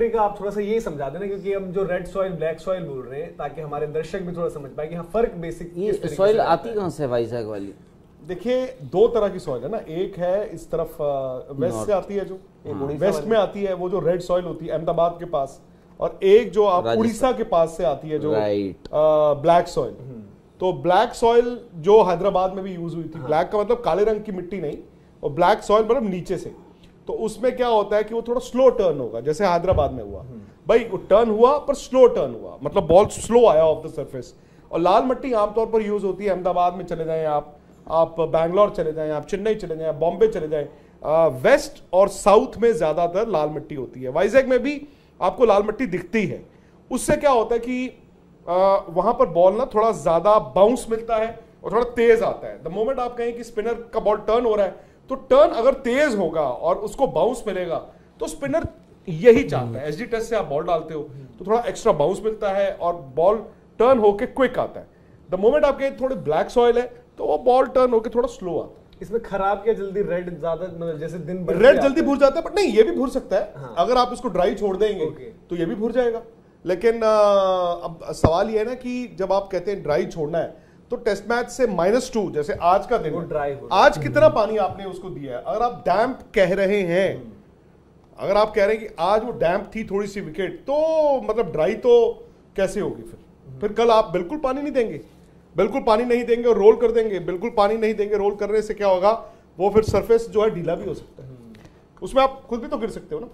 का आप थोड़ा सा ये समझा देना क्योंकि हम जो रेड सॉइल ब्लैक सॉइल बोल रहे हैं ताकि हमारे दर्शक भी थोड़ा समझ पाए कि हाँ फ़र्क बेसिक ये सॉइल आती कहाँ से वाइजैग वाली? देखिए दो तरह की सॉइल है ना। एक है इस तरफ़ वेस्ट से आती है जो। हाँ। वेस्ट में आती है वो जो रेड सॉइल होती है अहमदाबाद के पास। और एक जो आप उड़ीसा के पास से आती है जो. ब्लैक सॉइल तो ब्लैक सॉइल जो हैदराबाद में भी यूज़ हुई थी। ब्लैक का मतलब काले रंग की मिट्टी नहीं और ब्लैक सॉइल मतलब नीचे से। तो उसमें क्या होता है कि वो थोड़ा स्लो टर्न होगा जैसे हैदराबाद में हुआ। भाई टर्न हुआ पर स्लो टर्न हुआ। मतलब बॉल स्लो आया ऑफ़ द सरफेस और लाल मिट्टी आमतौर पर यूज़ होती है अहमदाबाद में चले जाएँ आप आप बैंगलोर चले जाएँ आप चेन्नई चले जाएँ बॉम्बे चले जाएँ। वेस्ट और साउथ में ज़्यादातर लाल मिट्टी होती है। वाइजैग में भी आपको लाल मिट्टी दिखती है। उससे क्या होता है कि आ, वहाँ पर बॉल ना थोड़ा ज़्यादा बाउंस मिलता है और थोड़ा तेज आता है। द मोमेंट आप कहें कि स्पिनर का बॉल टर्न हो रहा है तो टर्न अगर तेज होगा और उसको बाउंस मिलेगा तो स्पिनर यही चाहता है। एसडी टेस्ट से आप बॉल डालते हो तो थोड़ा एक्स्ट्रा बाउंस मिलता है और बॉल टर्न होके क्विक आता है। द मोमेंट आप कहें थोड़ी ब्लैक सॉइल है तो वो बॉल टर्न होके थोड़ा स्लो आता है। इसमें खराब क्या जल्दी रेड ज़्यादा मतलब जैसे दिन रेड जल्दी भूर जाता है बट नहीं ये भी भूर सकता है। हाँ। अगर आप इसको ड्राई छोड़ देंगे तो ये भी भूर जाएगा। लेकिन अब सवाल ये है ना कि जब आप कहते हैं ड्राई छोड़ना है तो टेस्ट मैच से माइनस टू जैसे आज का दिन हो। आज कितना पानी आपने उसको दिया है? अगर आप डैम्प कह रहे हैं अगर आप कह रहे हैं कि आज वो डैम्प थी थोड़ी सी विकेट तो मतलब ड्राई तो कैसे होगी फिर? फिर कल आप बिल्कुल पानी नहीं देंगे। बिल्कुल पानी नहीं देंगे और रोल कर देंगे। बिल्कुल पानी नहीं देंगे रोल करने से क्या होगा? वो फिर सरफेस जो है ढीला भी हो सकता है। उसमें आप खुद भी तो गिर सकते हो ना?